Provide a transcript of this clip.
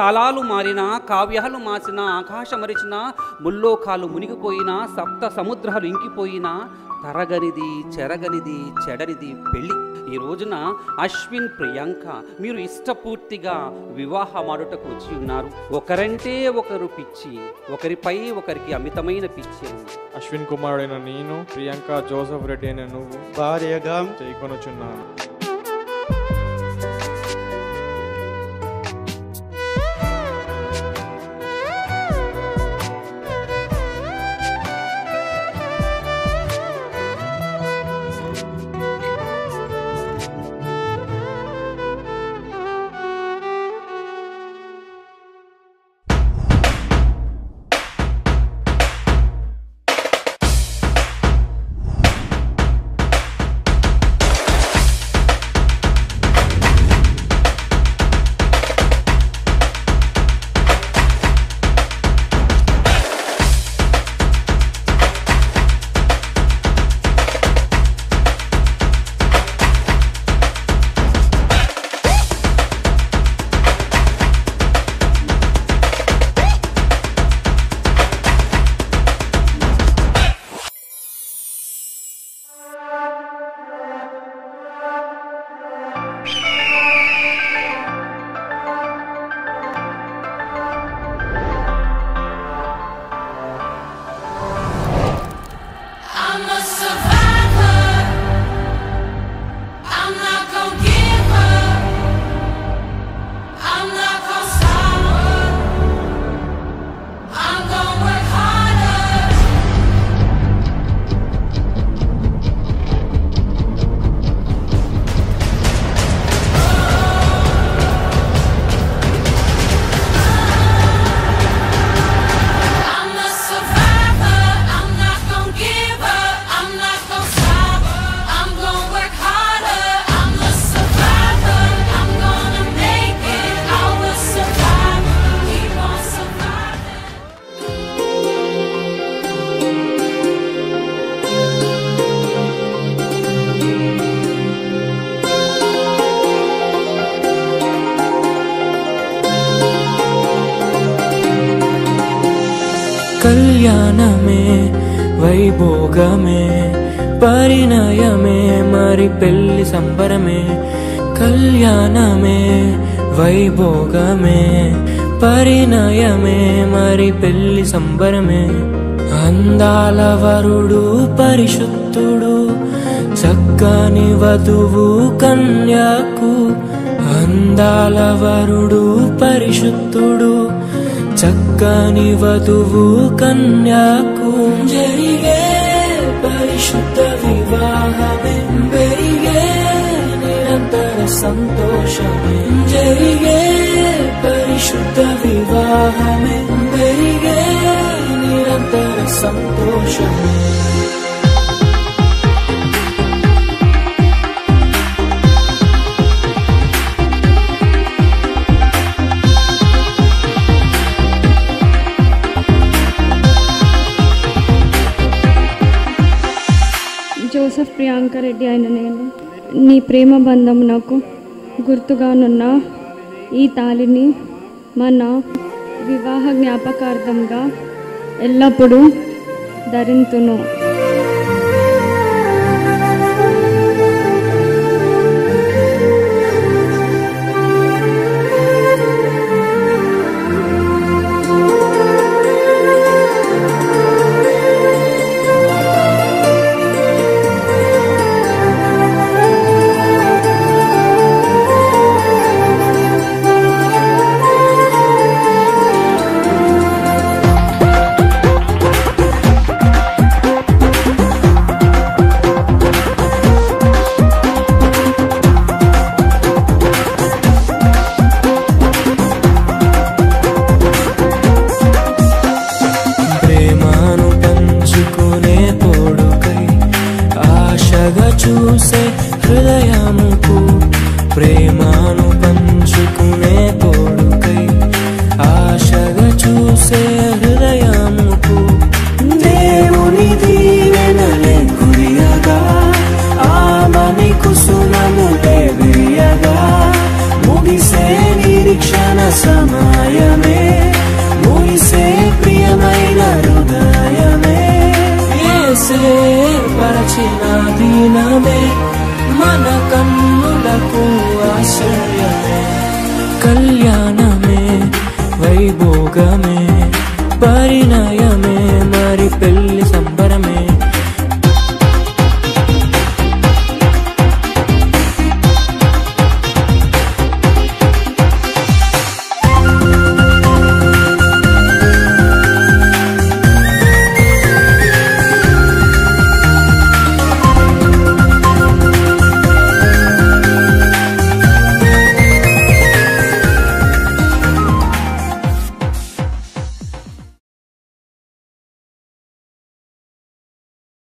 కాలాలు మారినా కావ్యాలు మాసిన ఆకాశమరిచిన ముల్లోకాలు మునిగిపోయినా సప్త సముద్రాలు ఇంకిపోయినా తరగనిది చెరగనిది చెడనిది పెళ్ళి. ఈ రోజున అశ్విన్ ప్రియాంక మీరు ఇష్టపూర్తిగా వివాహమాడుటకు వచ్చి ఉన్నారు. ఒకరంటే ఒకరు పిచ్చి ఒకరిపై ఒకరికి అమితమైన పిచ్చి. అశ్విన్ కుమారుడైన నేను ప్రియాంక జోసఫ్ రెడ్డి అయిన నువ్వు భార్యగా చేయకొనుచున్నాను కళ్యాణమే వైభోగమే పరిణయమే మరి పెళ్ళి సంబరమే. కళ్యాణమే వైభోగమే పరిణయమే మరి పెళ్ళి సంబరమే. అందాల వరుడు పరిశుద్ధుడు చక్కని వధువు కన్యాకు. అందాల వరుడు పరిశుద్ధుడు చక్కని వధువు కన్యాకు జరిగే పరిశుద్ధ వివాహమే పెరిగే నిరంతర సంతోషమే జరిగే పరిశుద్ధ వివాహమే పెరిగే నిరంతర సంతోషమే. ప్రియాంకరెడ్డి అయిన నేను నీ ప్రేమ బంధం నాకు గుర్తుగానున్న ఈ తాళిని మన వివాహ జ్ఞాపకార్థంగా ఎల్లప్పుడూ ధరింతును. సమయమే ముగిసే ప్రియమైన హృదయమే. ఏసే పరచిన దీనమే మన కన్నులకు ఆశ్రయమే. కళ్యాణమే వైభోగమే.